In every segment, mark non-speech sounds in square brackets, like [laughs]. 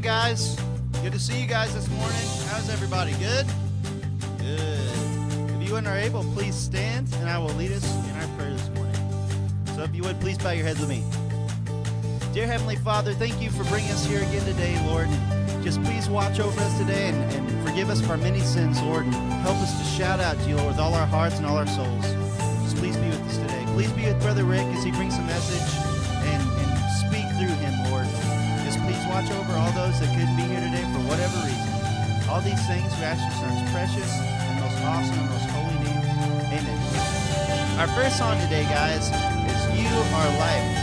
morning, guys. Good to see you guys this morning. How's everybody? Good? Good. If you and are able, please stand and I will lead us in our prayer this morning. So if you would, please bow your heads with me. Dear Heavenly Father, thank you for bringing us here again today, Lord. And just please watch over us today and, and forgive us for our many sins, Lord. And help us to shout out to you, Lord, with all our hearts and all our souls. Just please be with us today. Please be with Brother Rick as he brings a message. watch over all those that couldn't be here today for whatever reason. All these things we ask your son's precious and most awesome and most holy name. Amen. Our first song today, guys, is You Are Life.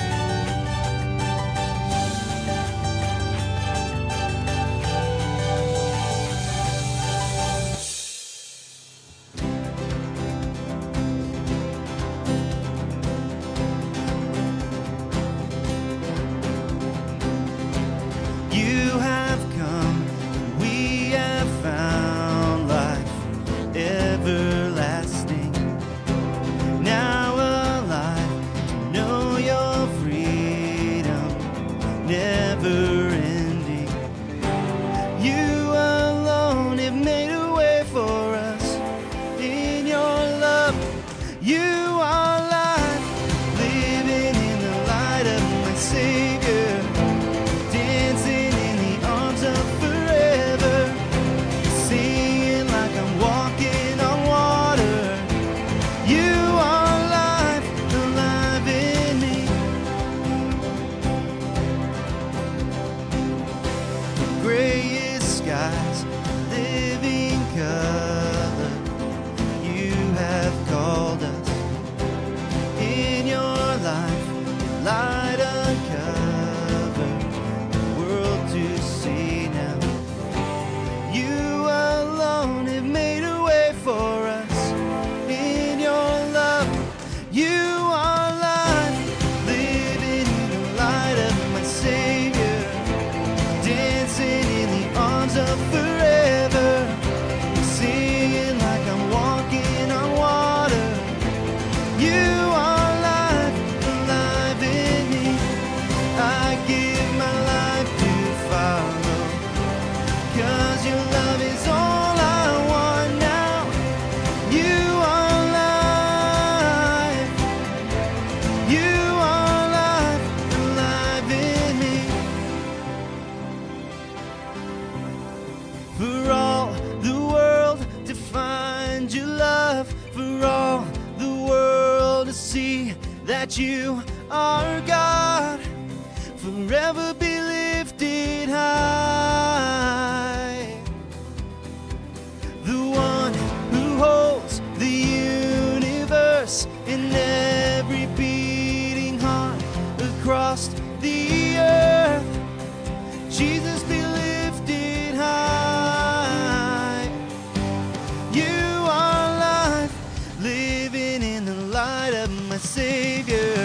Savior.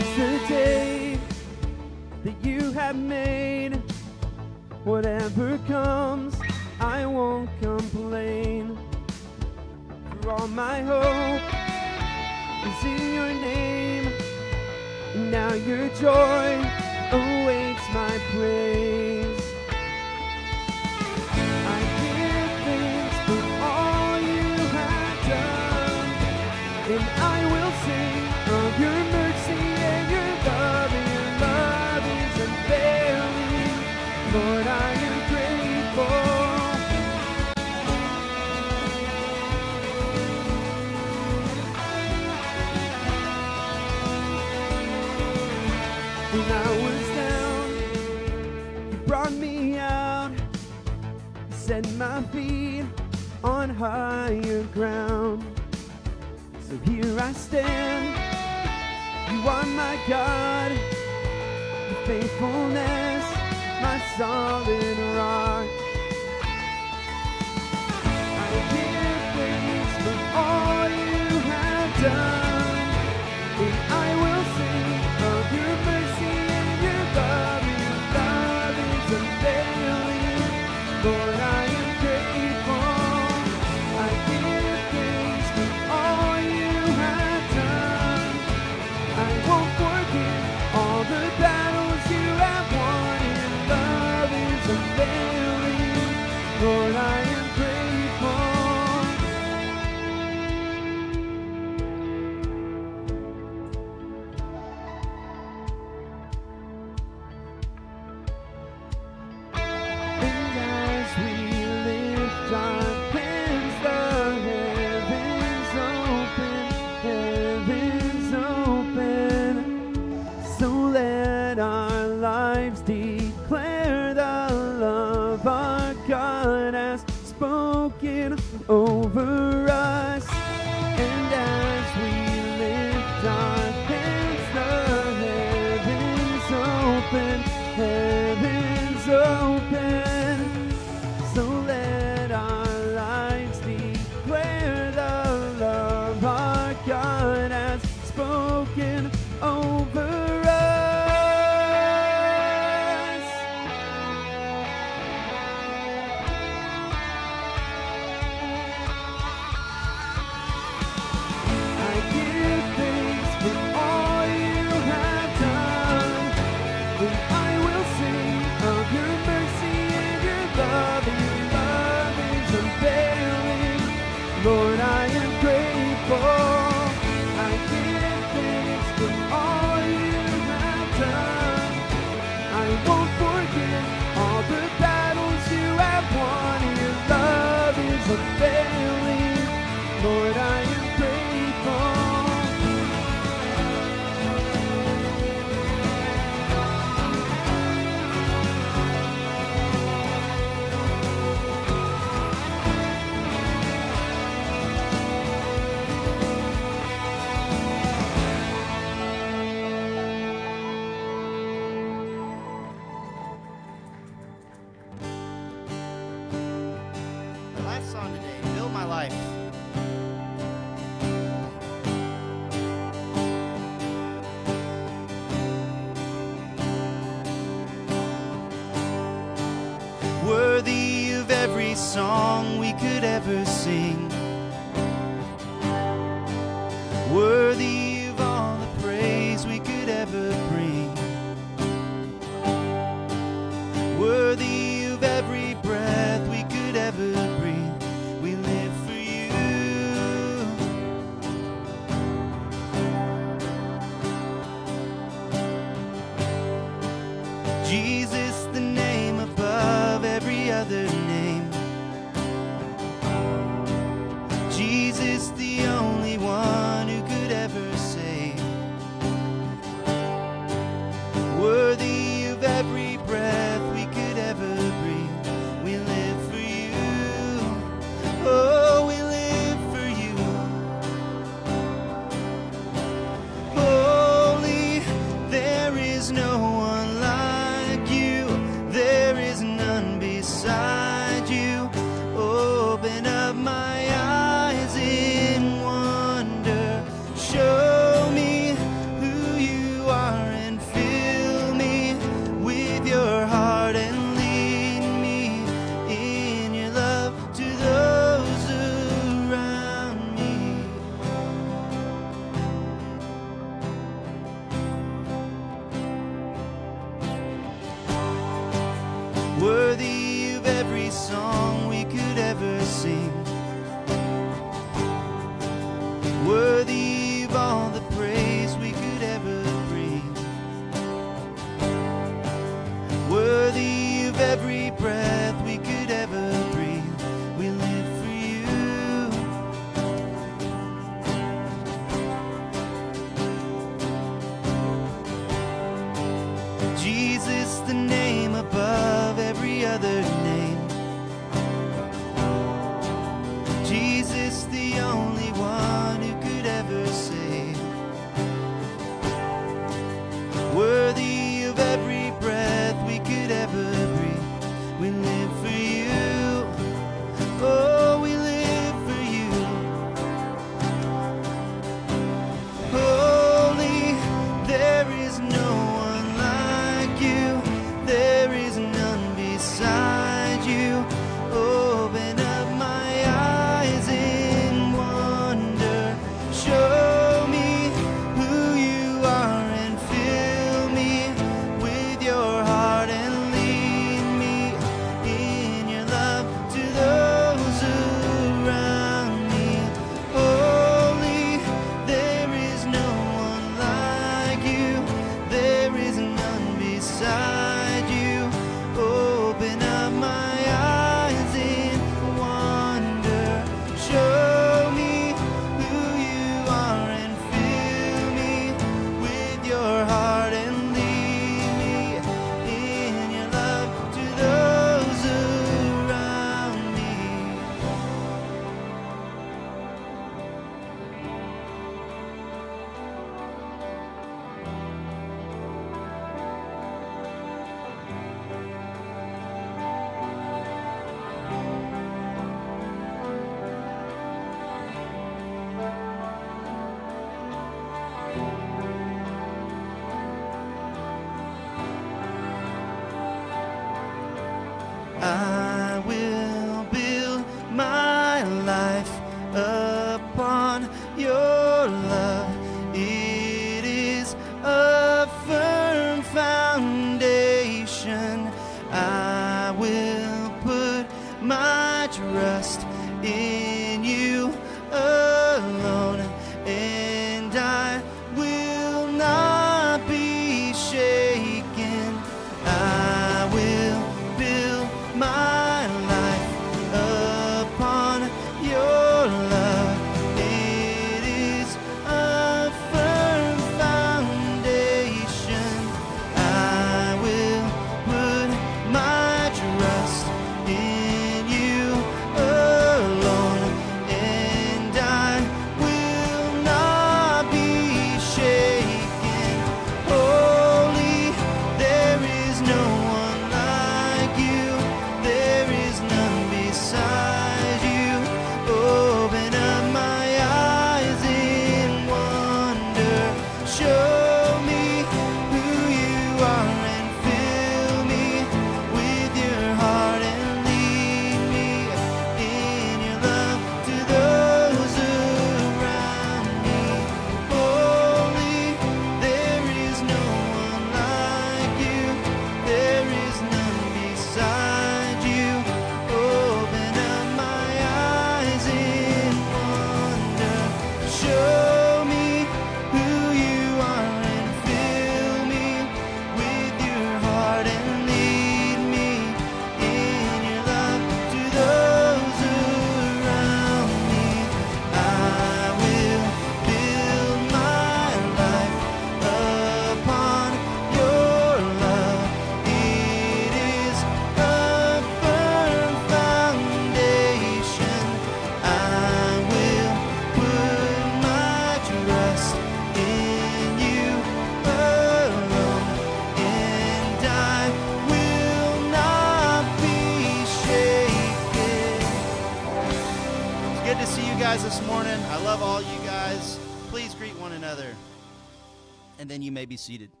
Be seated.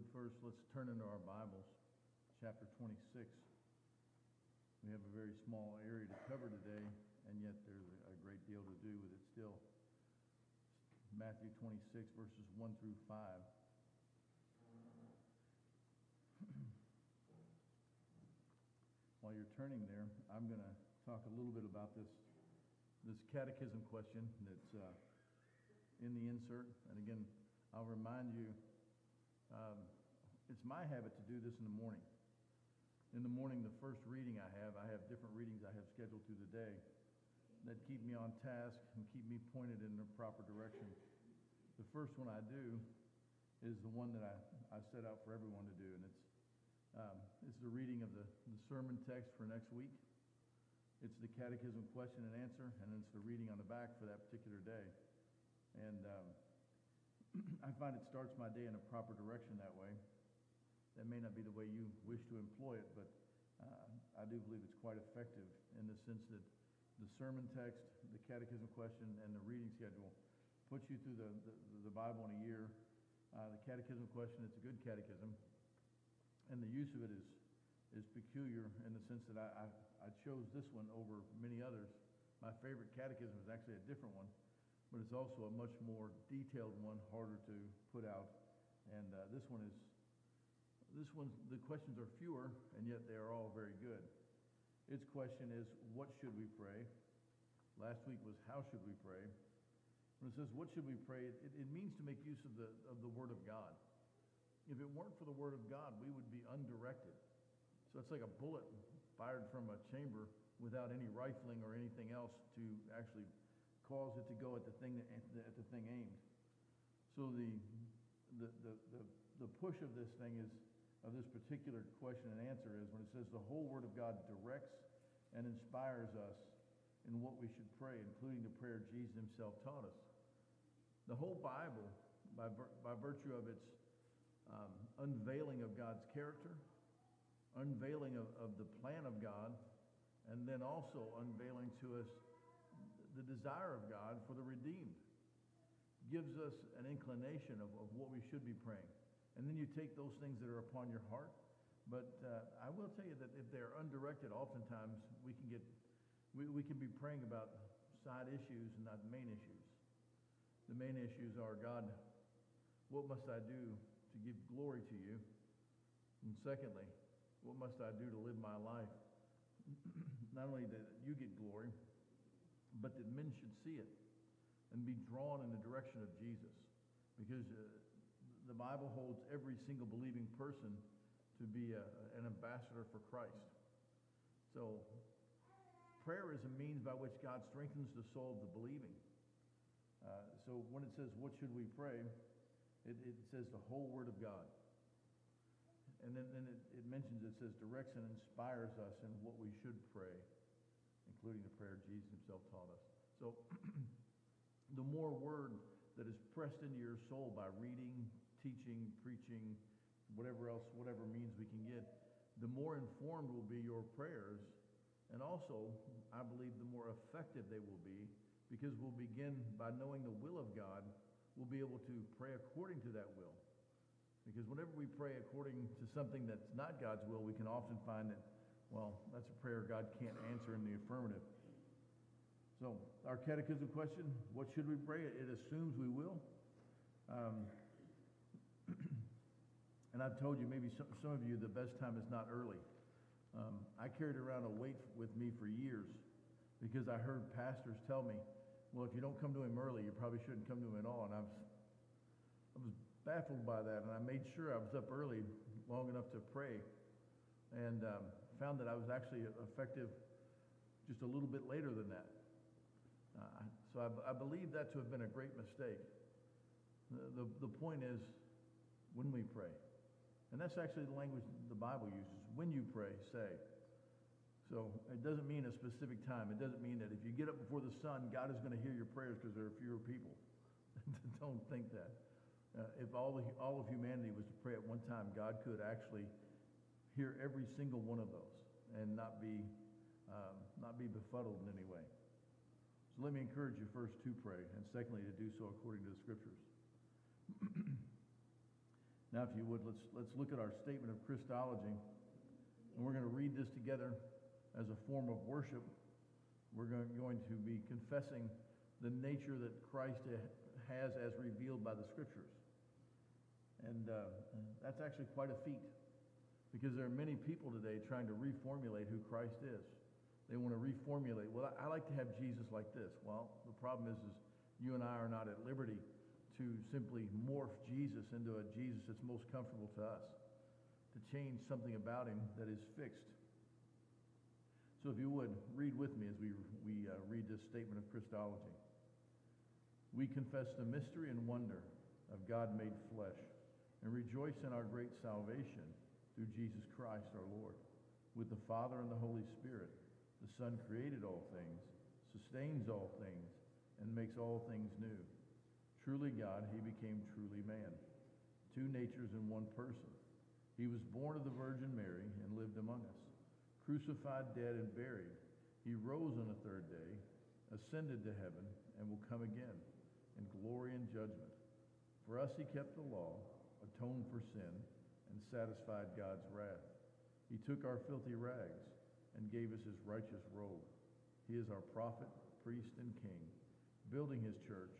Would first, let's turn into our Bibles, chapter 26. We have a very small area to cover today, and yet there's a, great deal to do with it still. Matthew 26, verses 1 through 5. [clears throat] While you're turning there, I'm going to talk a little bit about this, this catechism question that's uh, in the insert. And again, I'll remind you, um, it's my habit to do this in the morning. In the morning, the first reading I have, I have different readings I have scheduled through the day that keep me on task and keep me pointed in the proper direction. The first one I do is the one that I, I set out for everyone to do, and it's, um, it's the reading of the, the sermon text for next week. It's the catechism question and answer, and it's the reading on the back for that particular day. And um, [clears throat] I find it starts my day in a proper direction that way. That may not be the way you wish to employ it, but uh, I do believe it's quite effective in the sense that the sermon text, the catechism question, and the reading schedule puts you through the, the, the Bible in a year. Uh, the catechism question, it's a good catechism. And the use of it is, is peculiar in the sense that I, I, I chose this one over many others. My favorite catechism is actually a different one but it's also a much more detailed one, harder to put out. And uh, this one is, this one, the questions are fewer, and yet they are all very good. Its question is, what should we pray? Last week was, how should we pray? When it says, what should we pray, it, it means to make use of the, of the Word of God. If it weren't for the Word of God, we would be undirected. So it's like a bullet fired from a chamber without any rifling or anything else to actually cause it to go at the thing that, at the thing aimed. So the, the, the, the, the push of this thing is, of this particular question and answer is when it says the whole Word of God directs and inspires us in what we should pray, including the prayer Jesus himself taught us. The whole Bible, by, by virtue of its um, unveiling of God's character, unveiling of, of the plan of God, and then also unveiling to us the desire of God for the redeemed. Gives us an inclination of, of what we should be praying. And then you take those things that are upon your heart. But uh, I will tell you that if they're undirected, oftentimes we can get, we, we can be praying about side issues and not main issues. The main issues are, God, what must I do to give glory to you? And secondly, what must I do to live my life? [clears throat] not only that you get glory, but that men should see it and be drawn in the direction of Jesus. Because uh, the Bible holds every single believing person to be a, an ambassador for Christ. So prayer is a means by which God strengthens the soul of the believing. Uh, so when it says, what should we pray? It, it says the whole Word of God. And then, then it, it mentions, it says, directs and inspires us in what we should pray including the prayer Jesus himself taught us. So [clears throat] the more word that is pressed into your soul by reading, teaching, preaching, whatever else, whatever means we can get, the more informed will be your prayers. And also, I believe the more effective they will be because we'll begin by knowing the will of God, we'll be able to pray according to that will. Because whenever we pray according to something that's not God's will, we can often find that well, that's a prayer God can't answer in the affirmative. So, our catechism question what should we pray? It assumes we will. Um, [clears throat] and I've told you, maybe some, some, of you, the best time is not early. Um, I carried around a weight with me for years because I heard pastors tell me, well, if you don't come to him early, you probably shouldn't come to him at all. And I was, I was baffled by that. And I made sure I was up early long enough to pray. And um, found that I was actually effective just a little bit later than that. Uh, so I, I, believe that to have been a great mistake. The, the, the point is when we pray. And that's actually the language the Bible uses. When you pray, say. So it doesn't mean a specific time. It doesn't mean that if you get up before the sun, God is going to hear your prayers because there are fewer people. [laughs] Don't think that. Uh, if all, the, all of humanity was to pray at one time, God could actually hear every single one of those and not be, um, not be befuddled in any way. So let me encourage you first to pray, and secondly to do so according to the scriptures. [clears throat] Now, if you would, let's, let's look at our statement of Christology. And we're going to read this together as a form of worship. We're going, to be confessing the nature that Christ has as revealed by the Scriptures. And uh, that's actually quite a feat because there are many people today trying to reformulate who Christ is. They want to reformulate. Well, I, like to have Jesus like this. Well, the problem is, is you and I are not at liberty to simply morph Jesus into a Jesus that's most comfortable to us, to change something about him that is fixed. So if you would, read with me as we, we uh, read this statement of Christology. We confess the mystery and wonder of God made flesh and rejoice in our great salvation through Jesus Christ our Lord. With the Father and the Holy Spirit, the Son created all things, sustains all things, and makes all things new Truly God, he became truly man. Two natures in one person. He was born of the Virgin Mary and lived among us. Crucified, dead, and buried. He rose on the third day, ascended to heaven, and will come again in glory and judgment. For us he kept the law, atoned for sin, and satisfied God's wrath. He took our filthy rags and gave us his righteous robe. He is our prophet, priest, and king, building his church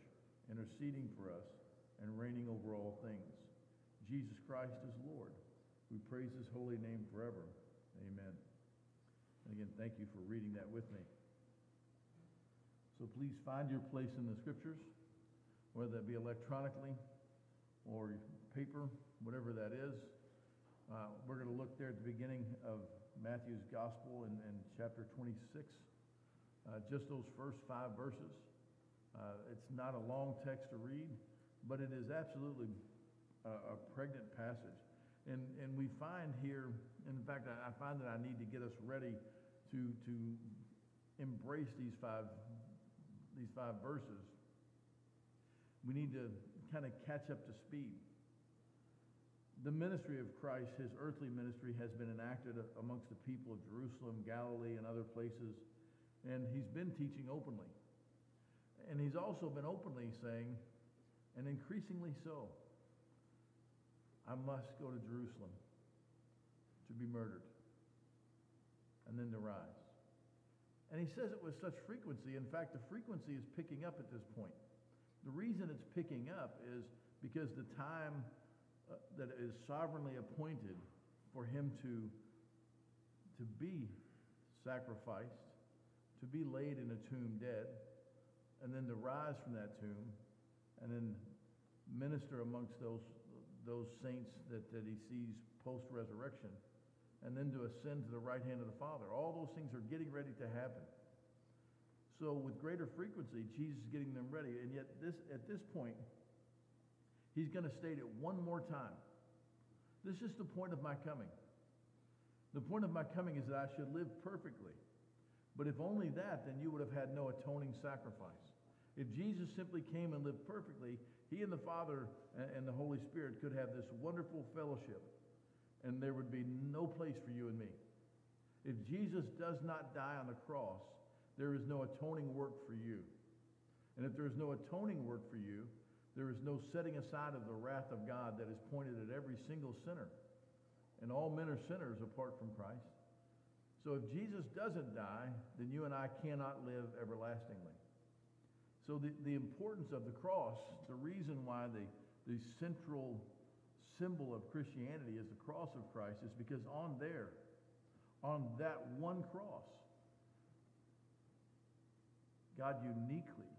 interceding for us, and reigning over all things. Jesus Christ is Lord. We praise his holy name forever. Amen. And again, thank you for reading that with me. So please find your place in the scriptures, whether that be electronically or paper, whatever that is. Uh, we're going to look there at the beginning of Matthew's Gospel in, in chapter 26, uh, just those first five verses. Uh, it's not a long text to read, but it is absolutely a, a pregnant passage. And, and we find here, in fact, I, I find that I need to get us ready to, to embrace these five, these five verses. We need to kind of catch up to speed. The ministry of Christ, his earthly ministry, has been enacted amongst the people of Jerusalem, Galilee, and other places, and he's been teaching openly. And he's also been openly saying, and increasingly so, I must go to Jerusalem to be murdered and then to rise. And he says it with such frequency. In fact, the frequency is picking up at this point. The reason it's picking up is because the time uh, that is sovereignly appointed for him to, to be sacrificed, to be laid in a tomb dead, and then to rise from that tomb and then minister amongst those, those saints that, that he sees post resurrection, and then to ascend to the right hand of the Father. All those things are getting ready to happen. So, with greater frequency, Jesus is getting them ready. And yet, this, at this point, he's going to state it one more time. This is the point of my coming. The point of my coming is that I should live perfectly. But if only that, then you would have had no atoning sacrifice. If Jesus simply came and lived perfectly, he and the Father and the Holy Spirit could have this wonderful fellowship, and there would be no place for you and me. If Jesus does not die on the cross, there is no atoning work for you. And if there is no atoning work for you, there is no setting aside of the wrath of God that is pointed at every single sinner. And all men are sinners apart from Christ. So if Jesus doesn't die, then you and I cannot live everlastingly. So the, the importance of the cross, the reason why the, the central symbol of Christianity is the cross of Christ is because on there, on that one cross, God uniquely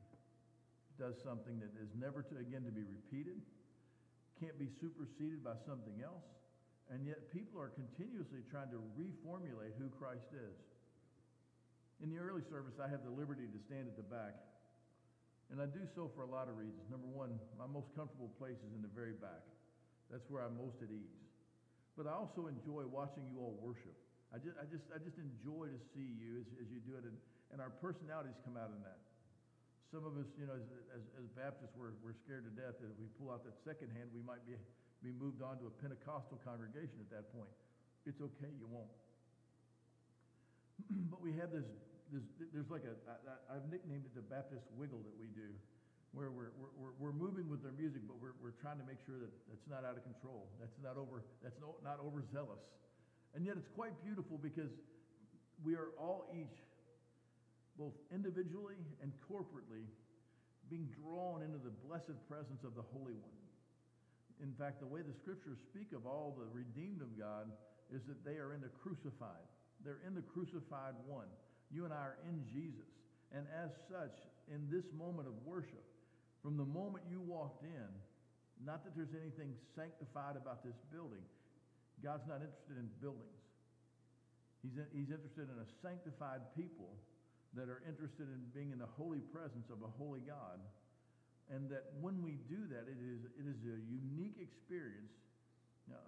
does something that is never to again to be repeated, can't be superseded by something else, and yet people are continuously trying to reformulate who Christ is. In the early service, I have the liberty to stand at the back and I do so for a lot of reasons. Number one, my most comfortable place is in the very back. That's where I'm most at ease. But I also enjoy watching you all worship. I just, I just, I just enjoy to see you as, as you do it, and, and our personalities come out in that. Some of us, you know, as, as, as Baptists, we're, we're scared to death that if we pull out that second hand, we might be, be moved on to a Pentecostal congregation at that point. It's okay, you won't. [clears throat] but we have this there's, there's like a, I, I've nicknamed it the Baptist wiggle that we do. where we're, we're, we're- we're moving with their music, but we're, we're trying to make sure that that's not out of control. That's not over, that's no, not overzealous. And yet it's quite beautiful because we are all each, both individually and corporately, being drawn into the blessed presence of the Holy One. In fact, the way the scriptures speak of all the redeemed of God is that they are in the crucified. They're in the crucified one. You and I are in Jesus. And as such, in this moment of worship, from the moment you walked in, not that there's anything sanctified about this building, God's not interested in buildings. He's, in, he's interested in a sanctified people that are interested in being in the holy presence of a holy God. And that when we do that, it is, it is a unique experience uh,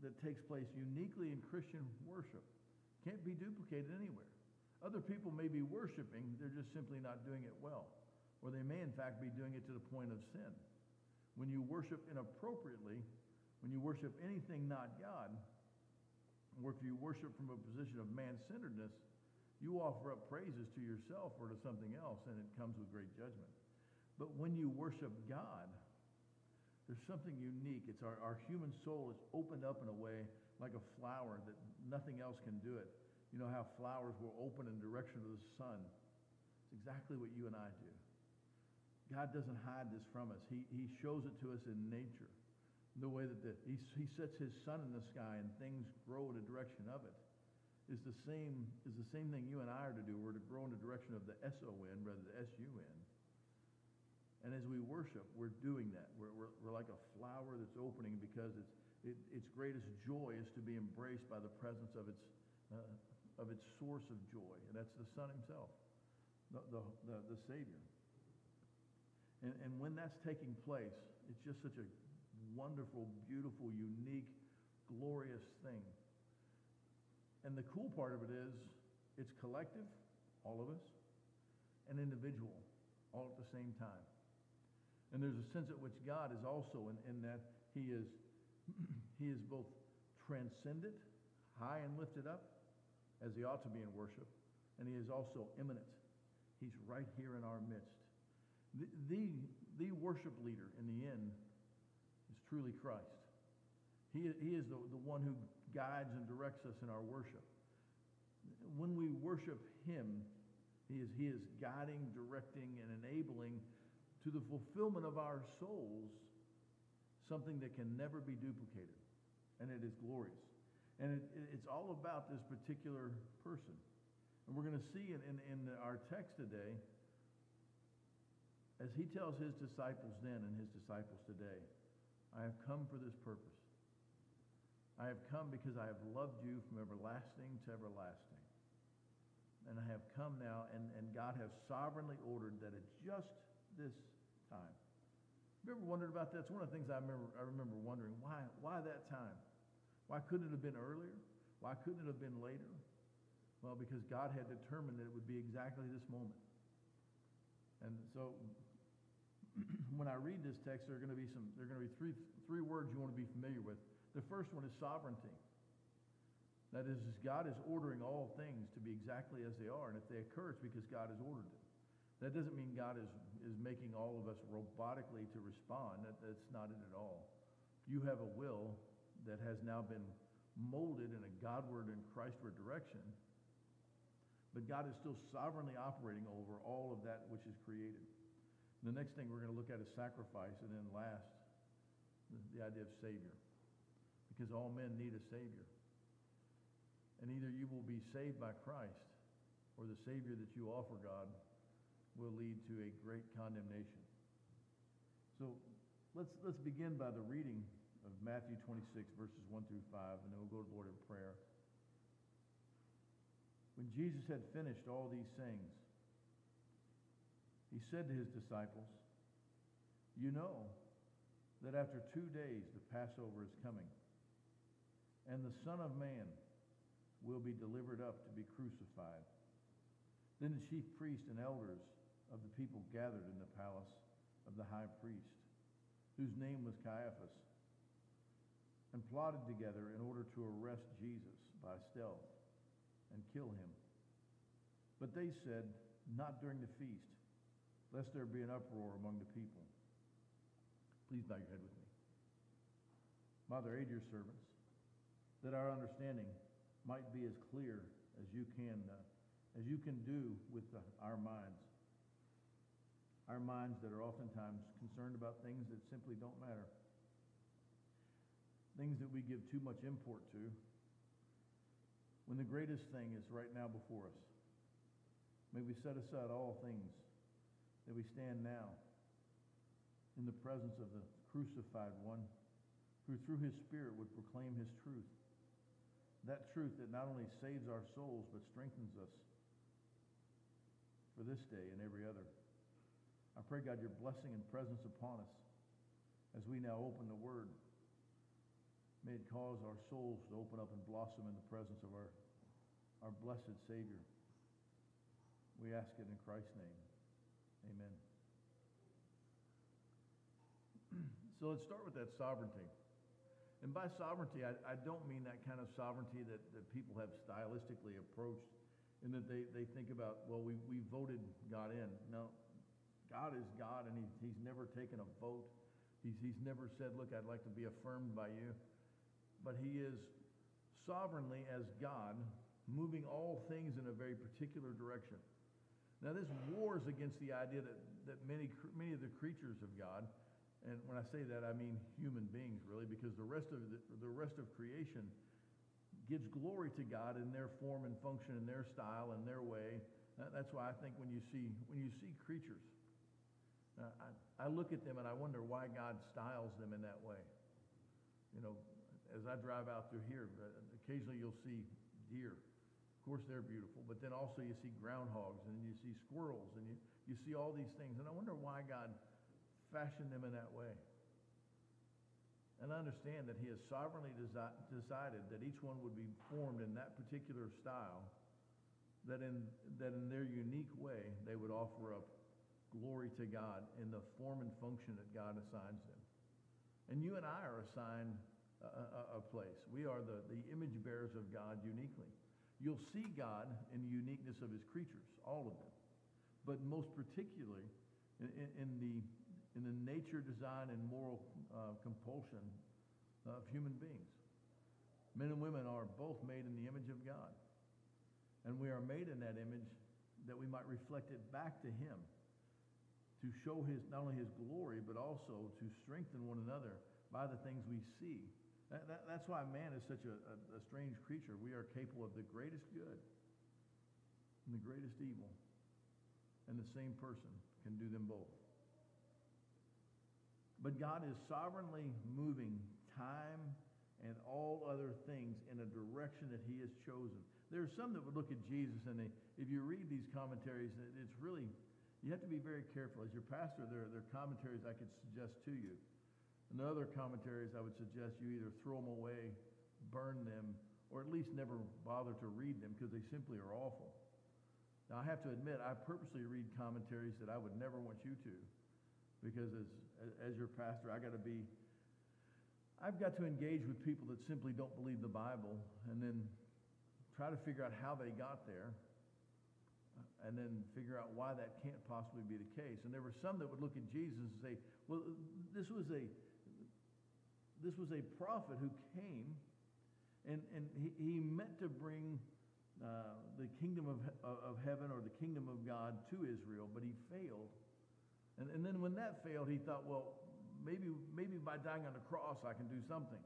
that takes place uniquely in Christian worship. Can't be duplicated anywhere. Other people may be worshiping, they're just simply not doing it well. Or they may, in fact, be doing it to the point of sin. When you worship inappropriately, when you worship anything not God, or if you worship from a position of man centeredness, you offer up praises to yourself or to something else, and it comes with great judgment. But when you worship God, there's something unique. It's our, our human soul is opened up in a way like a flower that nothing else can do it. You know how flowers will open in the direction of the sun. It's exactly what you and I do. God doesn't hide this from us. He, he shows it to us in nature. The way that the, he, he sets his sun in the sky and things grow in the direction of it is the same, is the same thing you and I are to do. We're to grow in the direction of the S-O-N rather than the S-U-N. And as we worship, we're doing that. We're, we're, we're like a flower that's opening because it's, it, its greatest joy is to be embraced by the presence of its, uh, of its source of joy. And that's the Son himself, the, the, the, the Savior. And, and when that's taking place, it's just such a wonderful, beautiful, unique, glorious thing. And the cool part of it is it's collective, all of us, and individual, all at the same time. And there's a sense at which God is also in, in that he is, [clears throat] he is both transcendent, high and lifted up, as he ought to be in worship, and he is also immanent. He's right here in our midst. The, the, the worship leader in the end is truly Christ. He, he is the, the one who guides and directs us in our worship. When we worship him, he is, he is guiding, directing, and enabling to the fulfillment of our souls something that can never be duplicated. And it is glorious. And it, it, it's all about this particular person. And we're going to see in, in, in our text today, as he tells his disciples then and his disciples today, I have come for this purpose. I have come because I have loved you from everlasting to everlasting. And I have come now, and, and God has sovereignly ordered that at just this time. Have you ever wondered about that? It's one of the things I remember, I remember wondering. Why, why that time? Why couldn't it have been earlier? Why couldn't it have been later? Well, because God had determined that it would be exactly this moment. And so [clears throat] when I read this text, there are going to be some, there are going to be three, three words you want to be familiar with. The first one is sovereignty. That is, God is ordering all things to be exactly as they are, and if they occur, it's because God has ordered it. That doesn't mean God is, is making all of us robotically to respond. That, that's not it at all. You have a will that has now been molded in a Godward and Christward direction, but God is still sovereignly operating over all of that which is created. The next thing we're going to look at is sacrifice, and then last, the, the idea of Savior. Because all men need a Savior. And either you will be saved by Christ, or the Savior that you offer God will lead to a great condemnation. So let's, let's begin by the reading of Matthew 26, verses 1 through 5, and then we'll go to the Lord in prayer. When Jesus had finished all these sayings, he said to his disciples, You know that after two days the Passover is coming, and the Son of Man will be delivered up to be crucified. Then the chief priests and elders of the people gathered in the palace of the high priest, whose name was Caiaphas, and plotted together in order to arrest Jesus by stealth and kill him. But they said, Not during the feast, lest there be an uproar among the people. Please bow your head with me. Father, aid your servants, that our understanding might be as clear as you can, uh, as you can do with uh, our minds. Our minds that are oftentimes concerned about things that simply don't matter. Things that we give too much import to, when the greatest thing is right now before us. May we set aside all things that we stand now in the presence of the crucified one who through his spirit would proclaim his truth. That truth that not only saves our souls but strengthens us for this day and every other. I pray, God, your blessing and presence upon us as we now open the word. May it cause our souls to open up and blossom in the presence of our, our blessed Savior. We ask it in Christ's name. Amen. [clears throat] so let's start with that sovereignty. And by sovereignty, I, I, don't mean that kind of sovereignty that, that people have stylistically approached in that they, they think about, well, we, we voted God in. No, God is God, and he, he's never taken a vote. He's, he's never said, look, I'd like to be affirmed by you but he is sovereignly as God, moving all things in a very particular direction. Now, this wars against the idea that, that many, many of the creatures of God, and when I say that, I mean human beings, really, because the rest of, the, the rest of creation gives glory to God in their form and function, in their style, and their way. That's why I think when you see, when you see creatures, uh, I, I look at them and I wonder why God styles them in that way. You know, as I drive out through here, uh, occasionally you'll see deer. Of course, they're beautiful, but then also you see groundhogs and you see squirrels and you, you see all these things. And I wonder why God fashioned them in that way. And understand that he has sovereignly desi- decided that each one would be formed in that particular style, that in, that in their unique way they would offer up glory to God in the form and function that God assigns them. And you and I are assigned a, a, place. We are the, the image bearers of God uniquely. You'll see God in the uniqueness of his creatures, all of them. But most particularly in, in the, in the nature, design, and moral uh, compulsion of human beings. Men and women are both made in the image of God. And we are made in that image that we might reflect it back to him to show his not only his glory, but also to strengthen one another by the things we see that, that, that's why man is such a, a, a strange creature. We are capable of the greatest good and the greatest evil. And the same person can do them both. But God is sovereignly moving time and all other things in a direction that he has chosen. There are some that would look at Jesus and they, if you read these commentaries, it's really, you have to be very careful. As your pastor, there, there are commentaries I could suggest to you. In other commentaries, I would suggest you either throw them away, burn them, or at least never bother to read them because they simply are awful. Now, I have to admit, I purposely read commentaries that I would never want you to because as, as your pastor, I got to be, I've got to engage with people that simply don't believe the Bible and then try to figure out how they got there and then figure out why that can't possibly be the case. And there were some that would look at Jesus and say, well, this was a this was a prophet who came and, and he, he meant to bring uh, the kingdom of, of heaven or the kingdom of God to Israel, but he failed. And, and then when that failed, he thought, well, maybe, maybe by dying on the cross I can do something.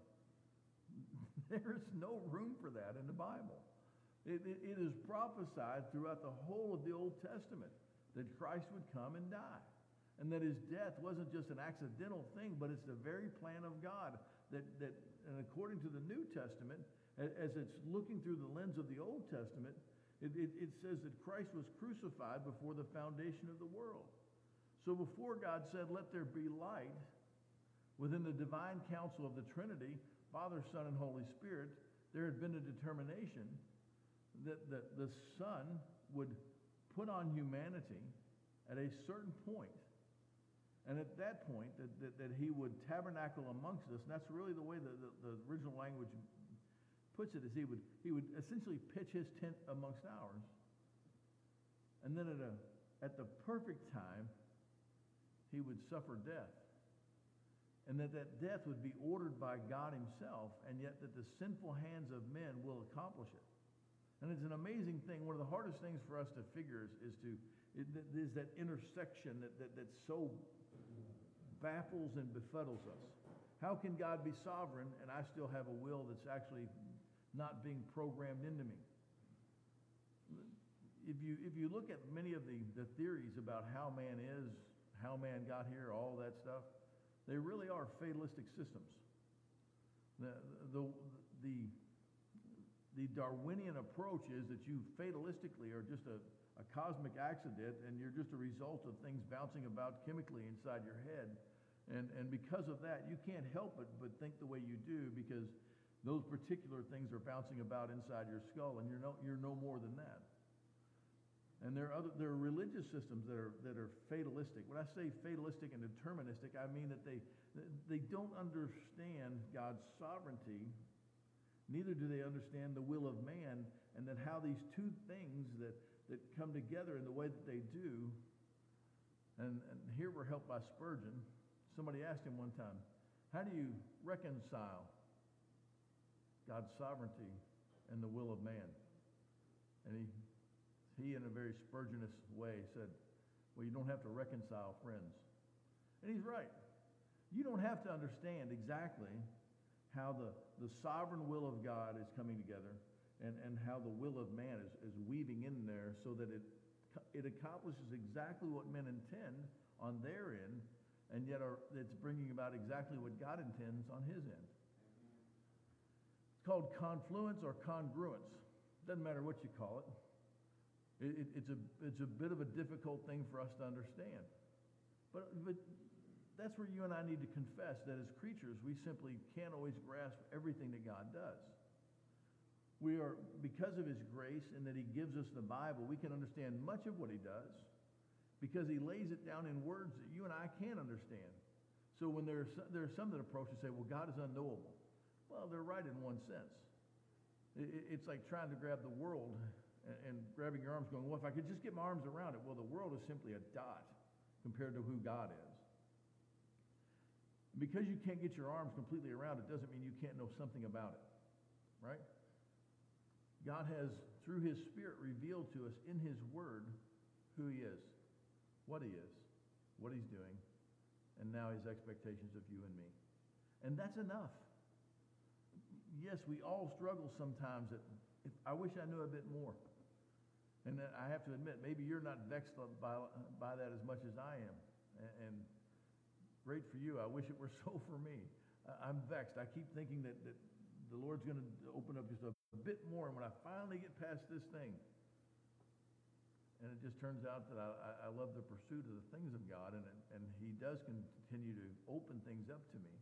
[laughs] There's no room for that in the Bible. It, it, it is prophesied throughout the whole of the Old Testament that Christ would come and die and that his death wasn't just an accidental thing, but it's the very plan of God. That, that and according to the New Testament, as it's looking through the lens of the Old Testament, it, it, it says that Christ was crucified before the foundation of the world. So before God said, let there be light, within the divine counsel of the Trinity, Father, Son, and Holy Spirit, there had been a determination that, that the Son would put on humanity at a certain point and at that point, that, that, that, he would tabernacle amongst us, and that's really the way the, the, the, original language puts it, is he would, he would essentially pitch his tent amongst ours. And then at, a, at the perfect time, he would suffer death. And that that death would be ordered by God himself, and yet that the sinful hands of men will accomplish it. And it's an amazing thing. One of the hardest things for us to figure is, is to is that intersection that, that, that so baffles and befuddles us. How can God be sovereign and I still have a will that's actually not being programmed into me? If you, if you look at many of the, the theories about how man is, how man got here, all that stuff, they really are fatalistic systems. The, the, the, the Darwinian approach is that you fatalistically are just a, a cosmic accident and you're just a result of things bouncing about chemically inside your head. And, and because of that, you can't help but, but think the way you do because those particular things are bouncing about inside your skull and you're no, you're no more than that. And there are, other, there are religious systems that are, that are fatalistic. When I say fatalistic and deterministic, I mean that they, they don't understand God's sovereignty, neither do they understand the will of man, and that how these two things that, that come together in the way that they do. And, and here we're helped by Spurgeon. Somebody asked him one time, How do you reconcile God's sovereignty and the will of man? And he he, in a very Spurgeonist way, said, Well, you don't have to reconcile friends. And he's right. You don't have to understand exactly how the, the sovereign will of God is coming together and, and how the will of man is, is weaving in there so that it, it accomplishes exactly what men intend on their end, and yet are, it's bringing about exactly what God intends on his end. It's called confluence or congruence. Doesn't matter what you call it. It, it, it's, a, it's a bit of a difficult thing for us to understand. But, but that's where you and I need to confess that as creatures, we simply can't always grasp everything that God does. We are, because of his grace and that he gives us the Bible, we can understand much of what he does because he lays it down in words that you and I can't understand. So when there are, some, there are some that approach and say, well, God is unknowable. Well, they're right in one sense. It, it's like trying to grab the world and, and grabbing your arms going, well, if I could just get my arms around it. Well, the world is simply a dot compared to who God is. Because you can't get your arms completely around it doesn't mean you can't know something about it, right? God has, through his Spirit, revealed to us in his Word who he is, what he is, what he's doing, and now his expectations of you and me. And that's enough. Yes, we all struggle sometimes at, I wish I knew a bit more. And I have to admit, maybe you're not vexed by, by that as much as I am. And, and great for you. I wish it were [laughs] so for me. I'm vexed. I keep thinking that, that the Lord's going to open up just a, a bit more. And when I finally get past this thing, and it just turns out that I, I love the pursuit of the things of God, and, and He does continue to open things up to me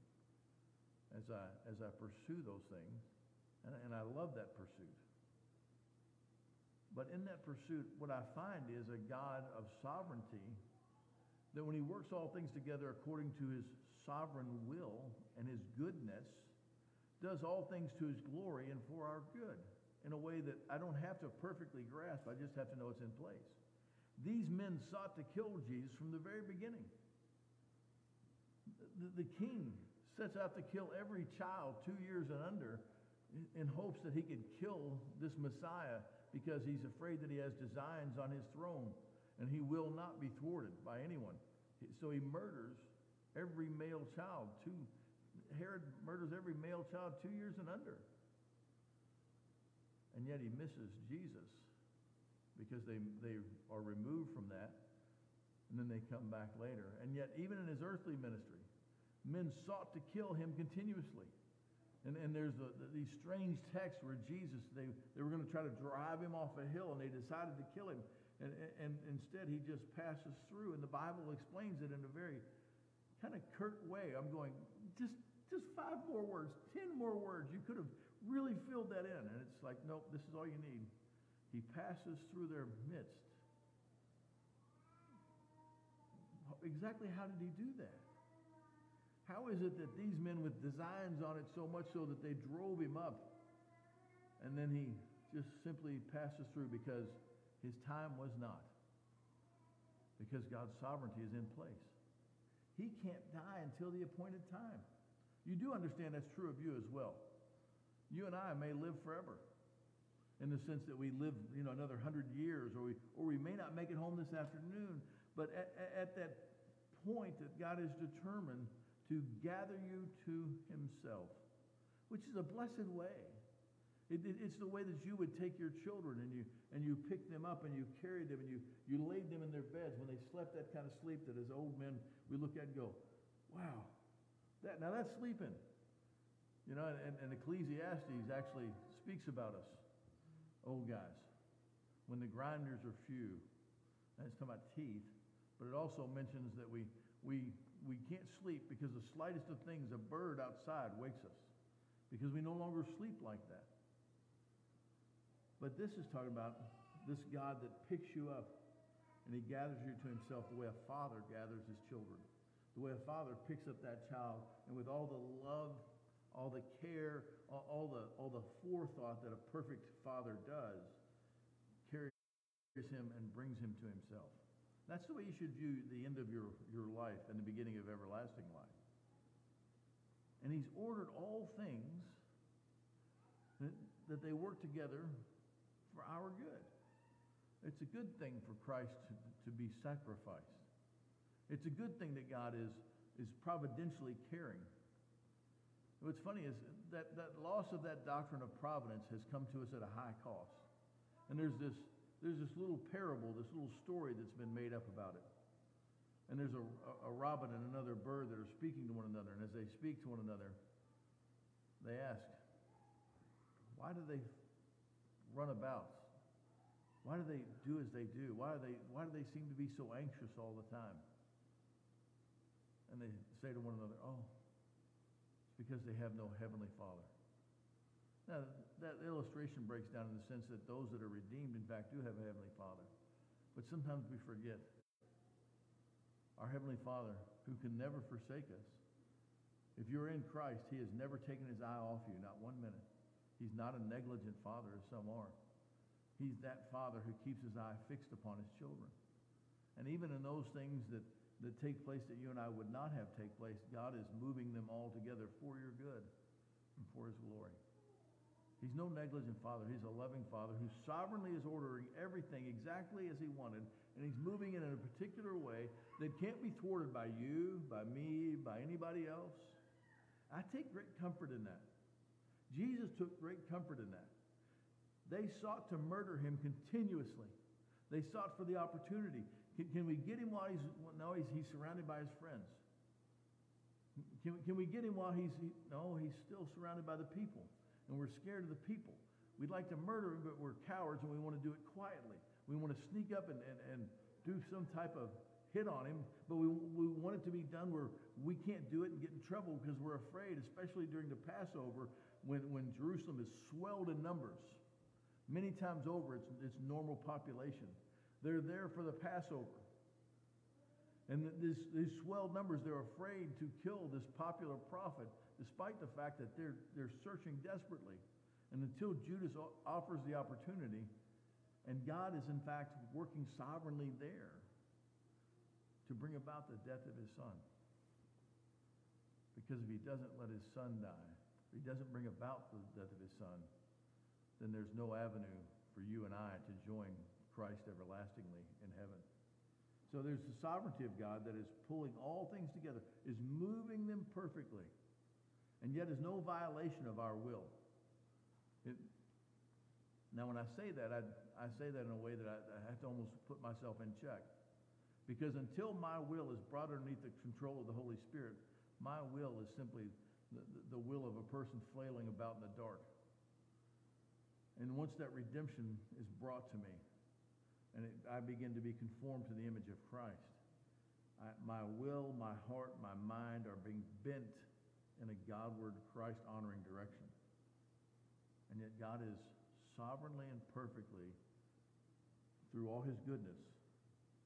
as I, as I pursue those things. And, and I love that pursuit. But in that pursuit, what I find is a God of sovereignty that when he works all things together according to his sovereign will and his goodness, does all things to his glory and for our good in a way that I don't have to perfectly grasp. I just have to know it's in place. These men sought to kill Jesus from the very beginning. The, the king sets out to kill every child two years and under in hopes that he could kill this Messiah because he's afraid that he has designs on his throne and he will not be thwarted by anyone. So he murders every male child. Two, Herod murders every male child two years and under. And yet he misses Jesus because they, they are removed from that and then they come back later. And yet, even in his earthly ministry, men sought to kill him continuously. And, and there's the, the, these strange texts where Jesus, they, they were going to try to drive him off a hill and they decided to kill him. And, and, and instead, he just passes through. And the Bible explains it in a very kind of curt way. I'm going, just, just five more words, ten more words. You could have really filled that in. And it's like, nope, this is all you need. He passes through their midst. Exactly how did he do that? How is it that these men with designs on it so much so that they drove him up and then he just simply passes through because his time was not? Because God's sovereignty is in place. he can't die until the appointed time. You do understand that's true of you as well. You and I may live forever in the sense that we live, you know, another hundred years, or we, or we may not make it home this afternoon. But at, at that point that God is determined to gather you to himself, which is a blessed way. It, it, it's the way that you would take your children and you, and you pick them up and you carried them and you, you laid them in their beds when they slept that kind of sleep that as old men we look at and go, wow, that, now that's sleeping. You know, and, and Ecclesiastes actually speaks about us, old guys, when the grinders are few. And it's talking about teeth, but it also mentions that we, we, we can't sleep because the slightest of things, a bird outside wakes us because we no longer sleep like that. But this is talking about this God that picks you up and he gathers you to himself the way a father gathers his children. The way a father picks up that child and with all the love, all the care, all, the, all the forethought that a perfect father does, carries him and brings him to himself. That's the way you should view the end of your, your life and the beginning of everlasting life. And he's ordered all things that, that they work together for our good. It's a good thing for Christ to, to be sacrificed. It's a good thing that God is, is providentially caring. What's funny is that, that loss of that doctrine of providence has come to us at a high cost. And there's this, there's this little parable, this little story that's been made up about it. And there's a, a, robin and another bird that are speaking to one another. And as they speak to one another, they ask, why do they run about? Why do they do as they do? Why, do they, why do they seem to be so anxious all the time? And they say to one another, oh, it's because they have no heavenly Father. Now, that illustration breaks down in the sense that those that are redeemed, in fact, do have a heavenly Father. But sometimes we forget. Our heavenly Father, who can never forsake us, if you're in Christ, he has never taken his eye off you, not one minute. He's not a negligent father as some are. He's that father who keeps his eye fixed upon his children. And even in those things that, that take place that you and I would not have take place, God is moving them all together for your good and for his glory. He's no negligent father. He's a loving father who sovereignly is ordering everything exactly as he wanted, and he's moving it in a particular way that can't be thwarted by you, by me, by anybody else. I take great comfort in that. Jesus took great comfort in that. They sought to murder him continuously. They sought for the opportunity. Can, can we get him while he's, no, he's, he's surrounded by his friends. Can, can we get him while he's, he, no, he's still surrounded by the people. And we're scared of the people. We'd like to murder him, but we're cowards and we want to do it quietly. We want to sneak up and, and, and do some type of hit on him, but we, we want it to be done where we can't do it and get in trouble because we're afraid, especially during the Passover when, when Jerusalem is swelled in numbers. Many times over, it's, it's normal population. They're there for the Passover. And this, these swelled numbers, they're afraid to kill this popular prophet, despite the fact that they're, they're searching desperately. And until Judas offers the opportunity, and God is in fact working sovereignly there to bring about the death of his son. Because if he doesn't let his son die, if he doesn't bring about the death of his son, then there's no avenue for you and I to join Christ everlastingly in heaven. So there's the sovereignty of God that is pulling all things together, is moving them perfectly, and yet is no violation of our will. It, now, when I say that, I, I say that in a way that I, I have to almost put myself in check. Because until my will is brought underneath the control of the Holy Spirit, my will is simply the, the will of a person flailing about in the dark. And once that redemption is brought to me, and it, I begin to be conformed to the image of Christ, I, my will, my heart, my mind are being bent in a Godward, Christ honoring direction. And yet God is sovereignly and perfectly, through all his goodness,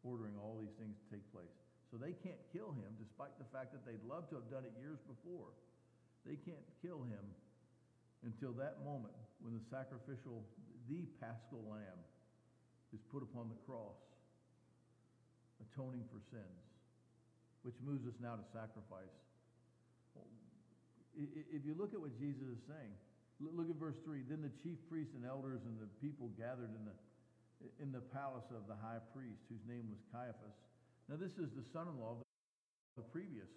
ordering all these things to take place. So they can't kill him, despite the fact that they'd love to have done it years before. They can't kill him until that moment when the sacrificial, the paschal lamb is put upon the cross, atoning for sins, which moves us now to sacrifice. If you look at what Jesus is saying, look at verse 3. Then the chief priests and elders and the people gathered in the, in the palace of the high priest, whose name was Caiaphas. Now, this is the son in law of the previous,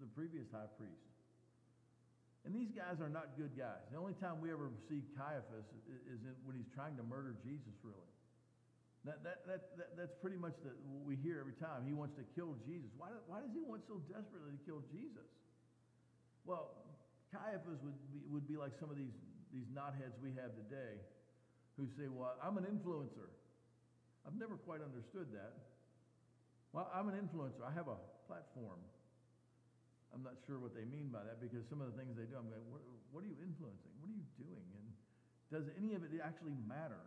the previous high priest. And these guys are not good guys. The only time we ever see Caiaphas is when he's trying to murder Jesus, really. That, that, that, that, that's pretty much the, what we hear every time. He wants to kill Jesus. Why, why does he want so desperately to kill Jesus? Well, Caiaphas would be, would be like some of these, these knotheads we have today who say, well, I'm an influencer. I've never quite understood that. Well, I'm an influencer. I have a platform. I'm not sure what they mean by that because some of the things they do, I'm going, what, what are you influencing? What are you doing? And does any of it actually matter?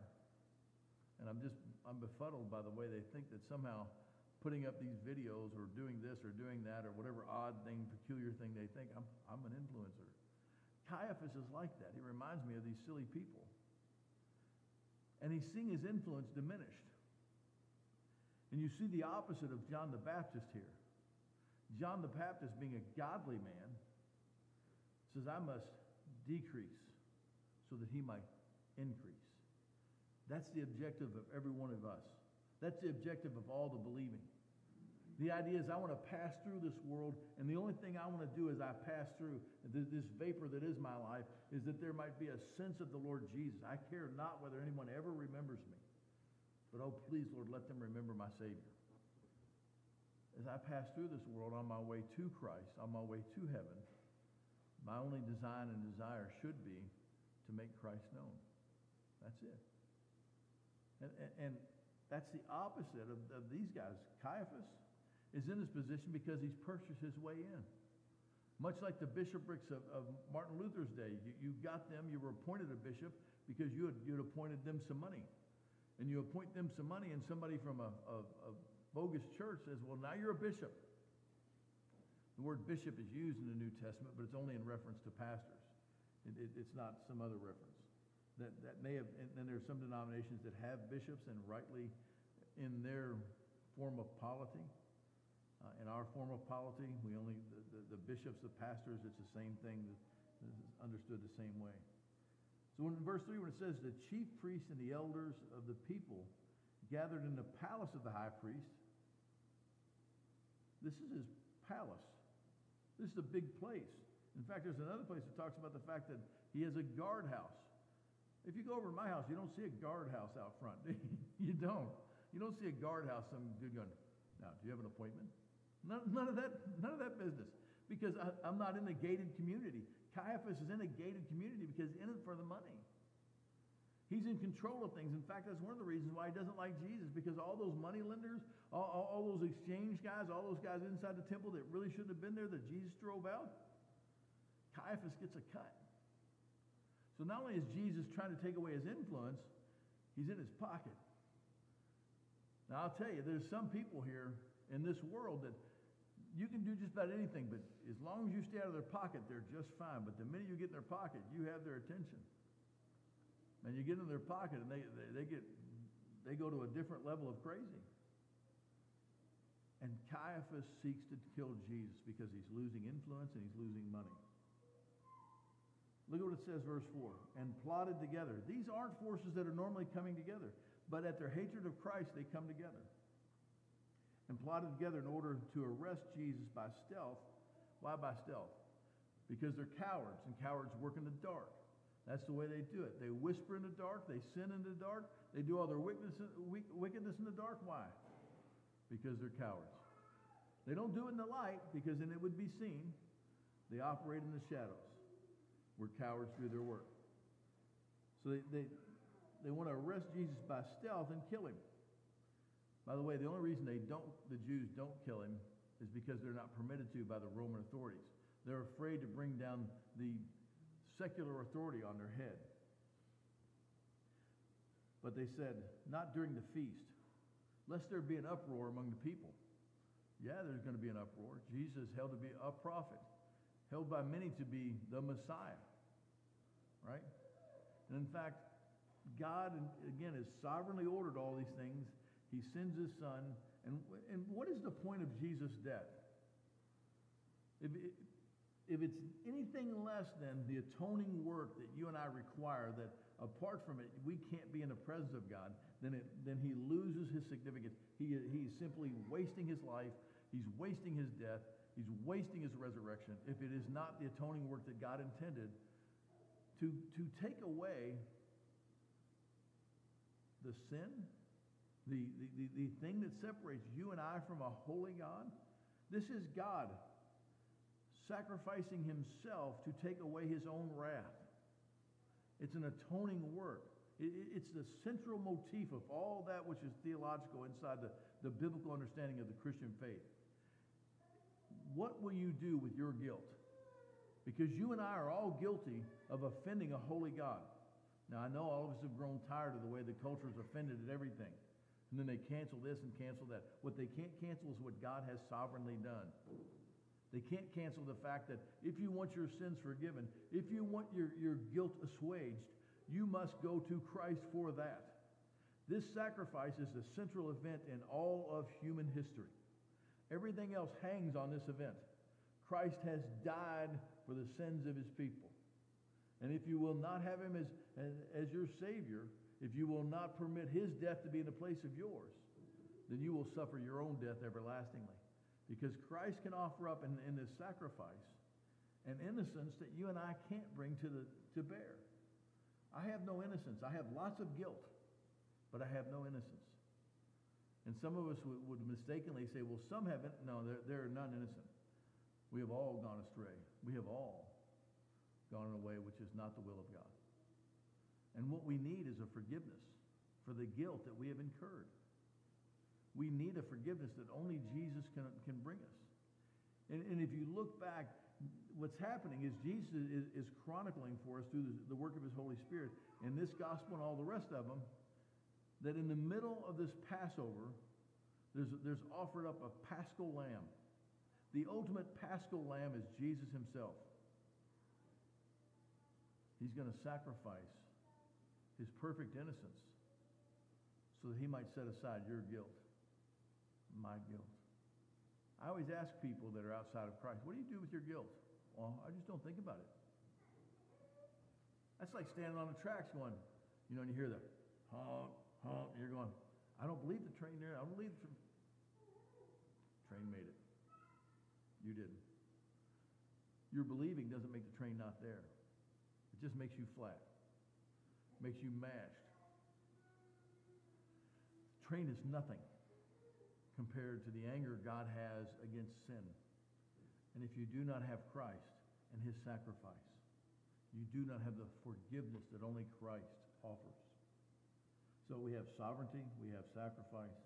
And I'm just, I'm befuddled by the way they think that somehow putting up these videos or doing this or doing that or whatever odd thing, peculiar thing they think, I'm, I'm an influencer. Caiaphas is like that. He reminds me of these silly people. And he's seeing his influence diminished. And you see the opposite of John the Baptist here. John the Baptist, being a godly man, says, I must decrease so that he might increase. That's the objective of every one of us. That's the objective of all the believing. The idea is I want to pass through this world, and the only thing I want to do as I pass through this, vapor that is my life is that there might be a sense of the Lord Jesus. I care not whether anyone ever remembers me, but oh, please, Lord, let them remember my Savior. As I pass through this world on my way to Christ, on my way to heaven, my only design and desire should be to make Christ known. That's it. And, and that's the opposite of, of these guys. Caiaphas is in this position because he's purchased his way in. Much like the bishoprics of, of Martin Luther's day. You, you got them, you were appointed a bishop because you had, you had appointed them some money. And you appoint them some money, and somebody from a, a, a bogus church says, Well, now you're a bishop. The word bishop is used in the New Testament, but it's only in reference to pastors. It, it, it's not some other reference. That, that may have, and then there's some denominations that have bishops and rightly in their form of polity. Uh, in our form of polity, we only, the, the, the bishops, the pastors, it's the same thing, understood the same way. So in verse 3, when it says, the chief priests and the elders of the people gathered in the palace of the high priest, this is his palace. This is a big place. In fact, there's another place that talks about the fact that he has a guardhouse. If you go over to my house, you don't see a guardhouse out front. [laughs] do you? you don't. You don't see a guardhouse, some dude going, now, do you have an appointment? None, none of that, none of that business. Because I, I'm not in a gated community. Caiaphas is in a gated community because he's in it for the money. He's in control of things. In fact, that's one of the reasons why he doesn't like Jesus, because all those money lenders, all, all, all those exchange guys, all those guys inside the temple that really shouldn't have been there that Jesus drove out, Caiaphas gets a cut. So not only is Jesus trying to take away his influence, he's in his pocket. Now I'll tell you, there's some people here in this world that you can do just about anything, but as long as you stay out of their pocket, they're just fine. But the minute you get in their pocket, you have their attention. And you get in their pocket and they, they, they get they go to a different level of crazy. And Caiaphas seeks to kill Jesus because he's losing influence and he's losing money. Look at what it says, verse 4. And plotted together. These aren't forces that are normally coming together, but at their hatred of Christ, they come together. And plotted together in order to arrest Jesus by stealth. Why by stealth? Because they're cowards, and cowards work in the dark. That's the way they do it. They whisper in the dark, they sin in the dark, they do all their wickedness, in the dark. Why? Because they're cowards. They don't do it in the light because then it would be seen. They operate in the shadows where cowards do their work. So they, they, they want to arrest Jesus by stealth and kill him. By the way, the only reason they don't, the Jews don't kill him is because they're not permitted to by the Roman authorities. They're afraid to bring down the secular authority on their head. But they said, not during the feast, lest there be an uproar among the people. Yeah, there's going to be an uproar. Jesus held to be a prophet, held by many to be the Messiah. Right? And in fact, God, again, has sovereignly ordered all these things. He sends his son, And, and what is the point of Jesus' death? If, it, if it's anything less than the atoning work that you and I require, that apart from it, we can't be in the presence of God, then, it, then he loses his significance. He, he's simply wasting his life, he's wasting his death, he's wasting his resurrection. If it is not the atoning work that God intended to, to take away the sin, the, the, the, the thing that separates you and I from a holy God, this is God sacrificing himself to take away his own wrath. It's an atoning work. It's the central motif of all that which is theological inside the, the biblical understanding of the Christian faith. What will you do with your guilt? Because you and I are all guilty of offending a holy God. Now, I know all of us have grown tired of the way the culture is offended at everything. And then they cancel this and cancel that. What they can't cancel is what God has sovereignly done. They can't cancel the fact that if you want your sins forgiven, if you want your, your guilt assuaged, you must go to Christ for that. This sacrifice is the central event in all of human history. Everything else hangs on this event. Christ has died for the sins of his people. And if you will not have him as, as, your Savior, if you will not permit his death to be in the place of yours, then you will suffer your own death everlastingly. Because Christ can offer up in, in this sacrifice an innocence that you and I can't bring to, the, to bear. I have no innocence. I have lots of guilt, but I have no innocence. And some of us would, would mistakenly say, well, some have, no, they're, they're none innocent. We have all gone astray. We have all gone in a way which is not the will of God. And what we need is a forgiveness for the guilt that we have incurred. We need a forgiveness that only Jesus can, can bring us. And, and if you look back, what's happening is Jesus is, is chronicling for us through the, the work of his Holy Spirit in this gospel and all the rest of them that in the middle of this Passover, there's, there's offered up a paschal lamb. The ultimate paschal lamb is Jesus himself. He's going to sacrifice his perfect innocence so that he might set aside your guilt my guilt. I always ask people that are outside of Christ, what do you do with your guilt? Well, I just don't think about it. That's like standing on the tracks going, you know, and you hear the honk, honk, and you're going, I don't believe the train there. I don't believe the tra-. train made it. You didn't. Your believing doesn't make the train not there. It just makes you flat, makes you mashed. The train is nothing compared to the anger God has against sin. And if you do not have Christ and his sacrifice, you do not have the forgiveness that only Christ offers. So we have sovereignty, we have sacrifice,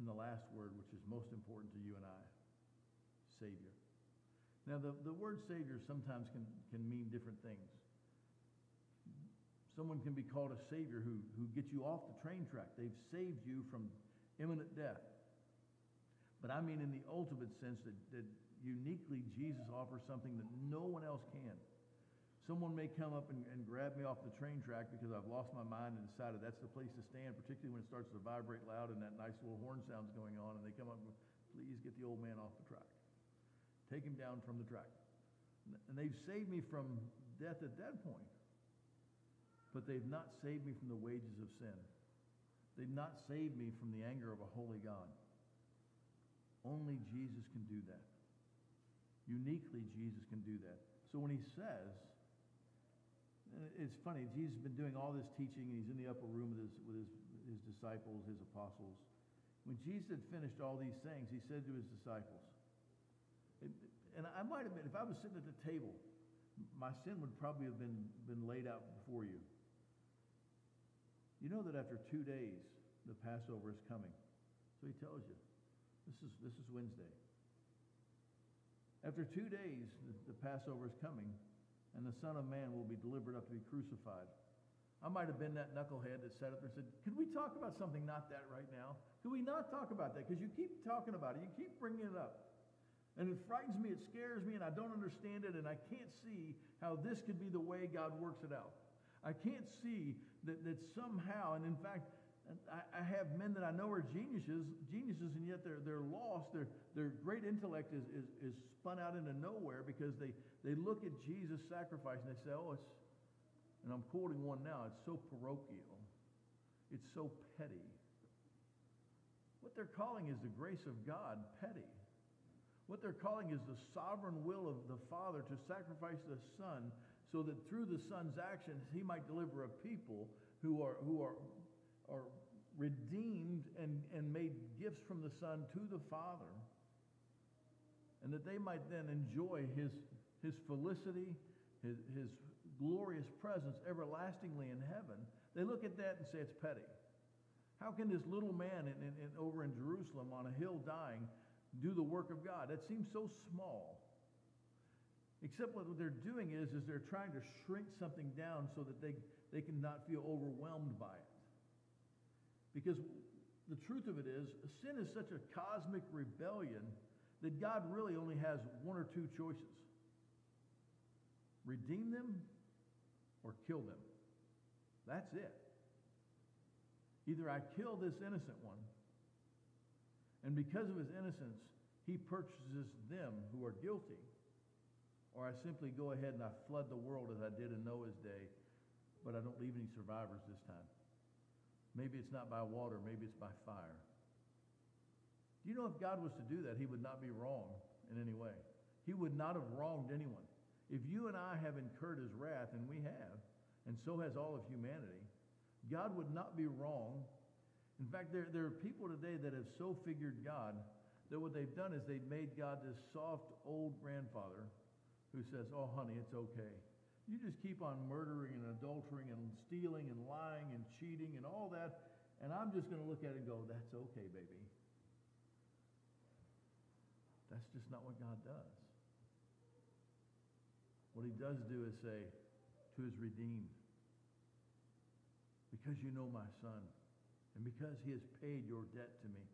and the last word, which is most important to you and I, Savior. Now, the, the word Savior sometimes can, can mean different things. Someone can be called a Savior who, who gets you off the train track. They've saved you from imminent death. But I mean in the ultimate sense that, that uniquely Jesus offers something that no one else can. Someone may come up and, and, grab me off the train track because I've lost my mind and decided that's the place to stand, particularly when it starts to vibrate loud and that nice little horn sound's going on, and they come up and please get the old man off the track. Take him down from the track. And they've saved me from death at that point, but they've not saved me from the wages of sin. They've not saved me from the anger of a holy God. Only Jesus can do that. Uniquely, Jesus can do that. So when he says, it's funny, Jesus has been doing all this teaching, and he's in the upper room with his, with his, his disciples, his apostles. When Jesus had finished all these things, he said to his disciples, and I might have been, if I was sitting at the table, my sin would probably have been, been laid out before you. You know that after two days, the Passover is coming. So he tells you, this is, this is Wednesday. After two days, the, the Passover is coming, and the Son of Man will be delivered up to be crucified. I might have been that knucklehead that sat up there and said, Could we talk about something not that right now? Could we not talk about that? Because you keep talking about it, you keep bringing it up. And it frightens me, it scares me, and I don't understand it, and I can't see how this could be the way God works it out. I can't see that, that somehow, and in fact, I, I have men that I know are geniuses, geniuses, and yet they're, they're lost. Their, their great intellect is, is, is spun out into nowhere because they, they look at Jesus' sacrifice and they say, oh, it's, and I'm quoting one now, it's so parochial. It's so petty. What they're calling is the grace of God petty. What they're calling is the sovereign will of the Father to sacrifice the Son so that through the Son's actions he might deliver a people who are, who are, are redeemed and, and made gifts from the Son to the Father, and that they might then enjoy his, his felicity, his, his glorious presence everlastingly in heaven. They look at that and say it's petty. How can this little man in, in, in, over in Jerusalem on a hill dying do the work of God? That seems so small. Except what they're doing is, is they're trying to shrink something down so that they, they can not feel overwhelmed by it. Because the truth of it is, sin is such a cosmic rebellion that God really only has one or two choices redeem them or kill them. That's it. Either I kill this innocent one, and because of his innocence, he purchases them who are guilty, or I simply go ahead and I flood the world as I did in Noah's day, but I don't leave any survivors this time. Maybe it's not by water, maybe it's by fire. Do you know if God was to do that, he would not be wrong in any way? He would not have wronged anyone. If you and I have incurred his wrath, and we have, and so has all of humanity, God would not be wrong. In fact, there, there are people today that have so figured God that what they've done is they've made God this soft old grandfather who says, Oh, honey, it's okay. You just keep on murdering and adultering and stealing and lying and cheating and all that, and I'm just going to look at it and go, That's okay, baby. That's just not what God does. What he does do is say to his redeemed, because you know my son, and because he has paid your debt to me,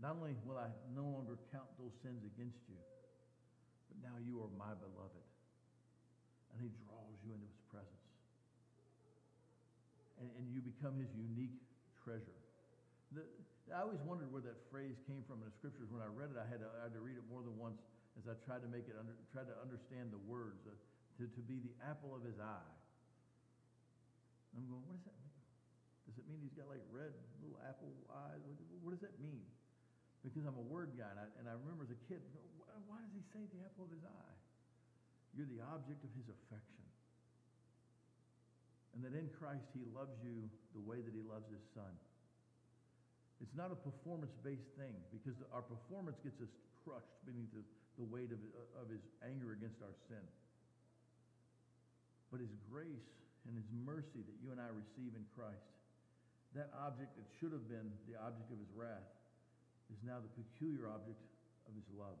not only will I no longer count those sins against you, but now you are my beloved. And he draws you into his presence. And, and you become his unique treasure. The, I always wondered where that phrase came from in the scriptures. When I read it, I had to, I had to read it more than once as I tried to make it under, tried to understand the words, uh, to, to be the apple of his eye. I'm going, what is that? Does it mean he's got like red little apple eyes? What, does that mean? Because I'm a word guy, and I, and I remember as a kid, why, why does he say the apple of his eye? You're the object of his affection. And that in Christ he loves you the way that he loves his son. It's not a performance-based thing because our performance gets us crushed beneath the, the weight of, of his anger against our sin. But his grace and his mercy that you and I receive in Christ, that object that should have been the object of his wrath is now the peculiar object of his love.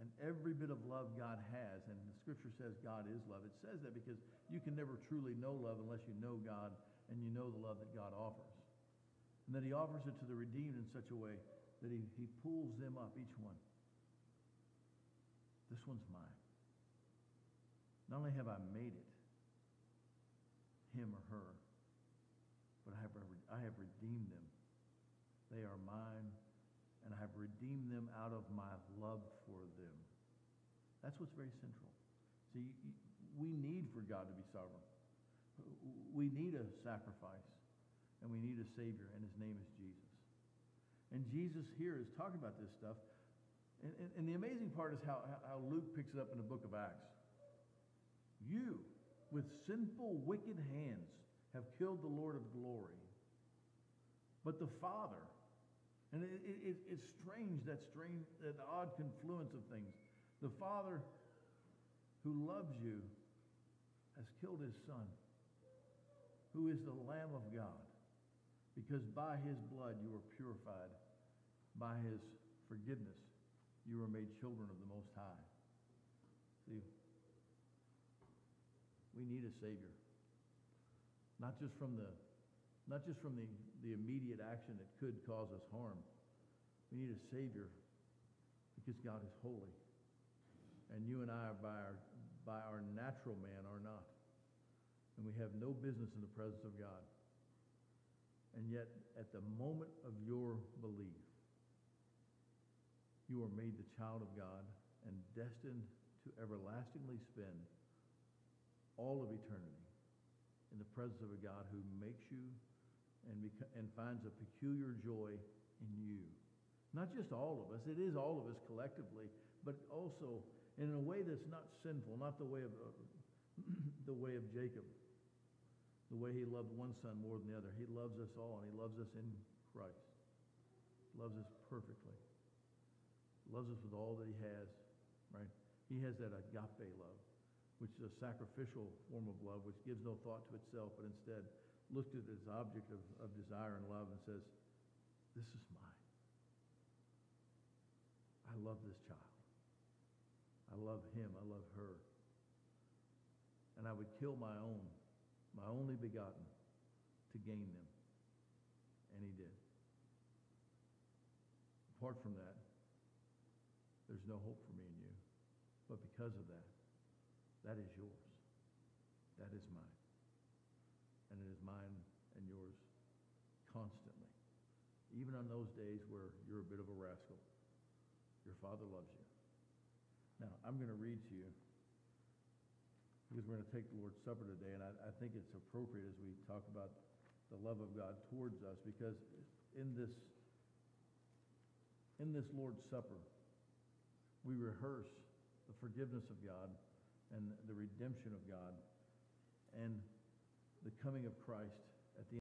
And every bit of love God has, and the scripture says God is love, it says that because you can never truly know love unless you know God and you know the love that God offers. And that he offers it to the redeemed in such a way that he, he pulls them up, each one. This one's mine. Not only have I made it, him or her, I have, I have redeemed them. They are mine, and I have redeemed them out of my love for them. That's what's very central. See, we need for God to be sovereign. We need a sacrifice, and we need a Savior, and his name is Jesus. And Jesus here is talking about this stuff and, and, and the amazing part is how, how Luke picks it up in the book of Acts. You, with sinful, wicked hands, have killed the Lord of glory. But the Father, and it, it, it's strange, that strange, that odd confluence of things. The Father who loves you has killed his Son, who is the Lamb of God, because by his blood you are purified, by his forgiveness you are made children of the Most High. See, we need a Savior. Not just from the, not just from the, the immediate action that could cause us harm. We need a Savior because God is holy. And you and I, by our, by our natural man, are not. And we have no business in the presence of God. And yet, at the moment of your belief, you are made the child of God and destined to everlastingly spend all of eternity in the presence of a God who makes you and, beco- and finds a peculiar joy in you. Not just all of us, it is all of us collectively, but also in a way that's not sinful, not the way of, uh, [clears throat] the way of Jacob, the way he loved one son more than the other. He loves us all, and he loves us in Christ. Loves us perfectly. Loves us with all that he has, right? He has that agape love, which is a sacrificial form of love, which gives no thought to itself, but instead looks at its object of, of desire and love and says, This is mine. I love this child. I love him. I love her. And I would kill my own, my only begotten, to gain them. And he did. Apart from that, there's no hope for me and you. But because of that, that is yours. That is mine. And it is mine and yours constantly. Even on those days where you're a bit of a rascal, your Father loves you. Now, I'm going to read to you because we're going to take the Lord's Supper today, and I, I think it's appropriate as we talk about the love of God towards us because in this in this Lord's Supper, we rehearse the forgiveness of God and the redemption of God and the coming of Christ